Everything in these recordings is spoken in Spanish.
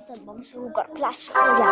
Bóng sân bóng sân Google Classroom.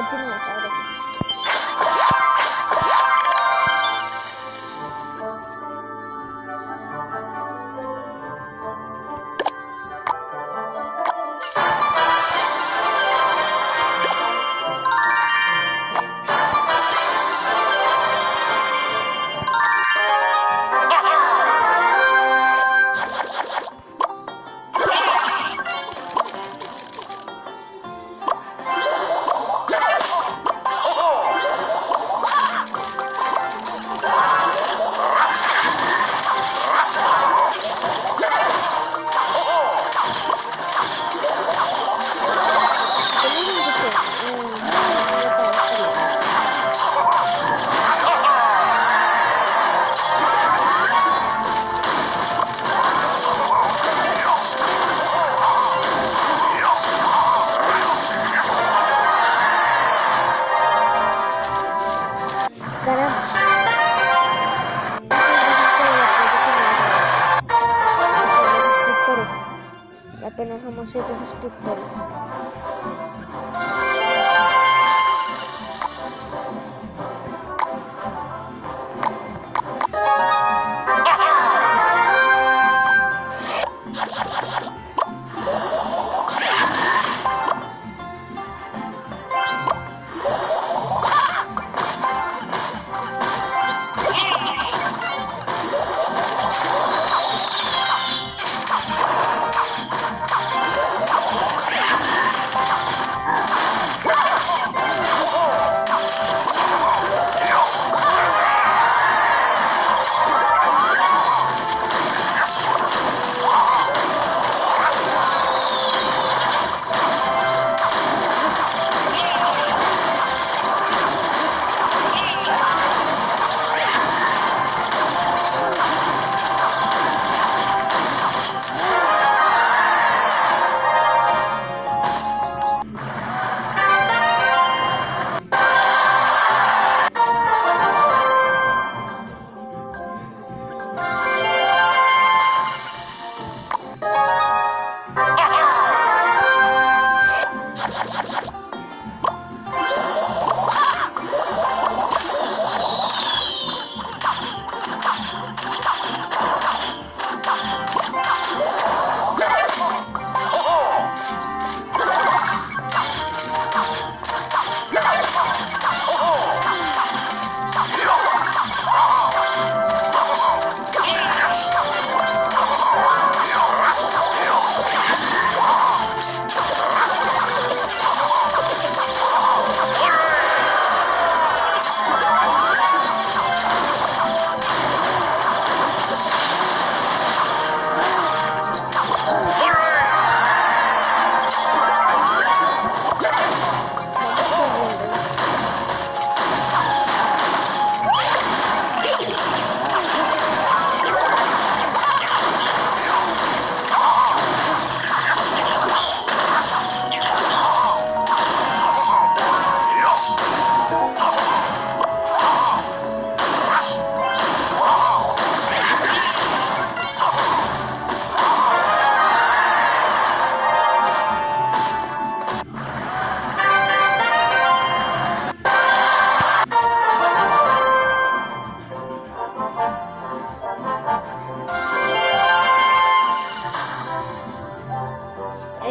こっちの方か。Apenas somos 7 suscriptores.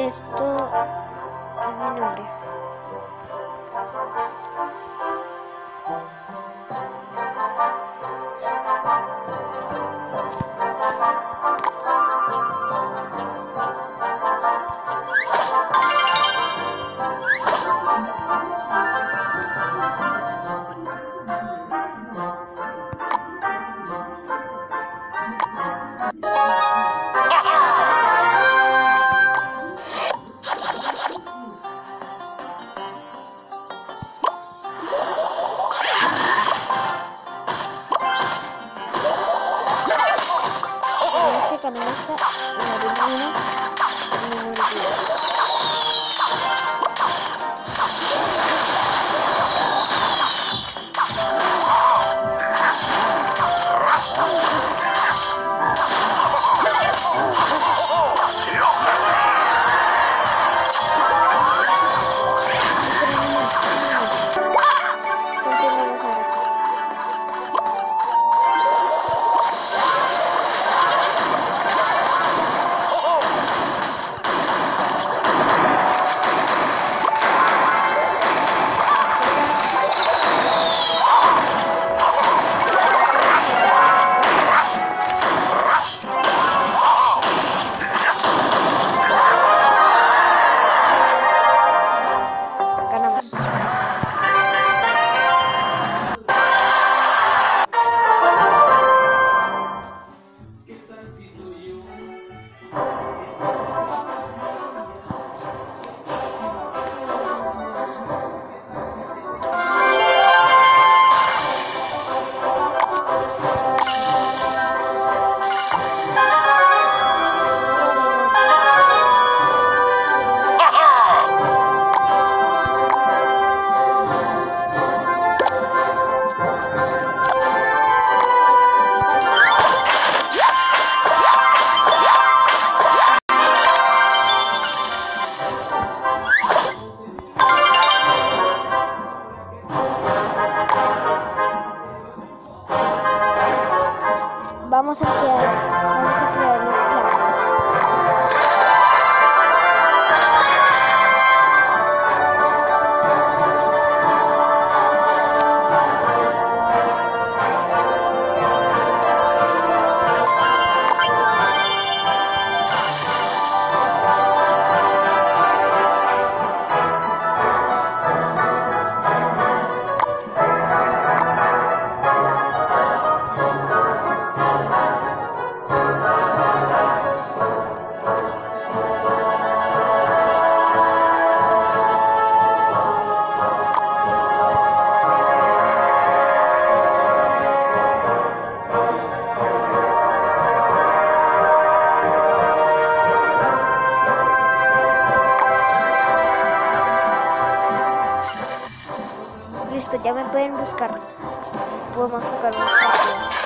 Esto es mi nombre. 我们这个，我们这个，我们这个。pueden buscar. Podemos jugar más rápido.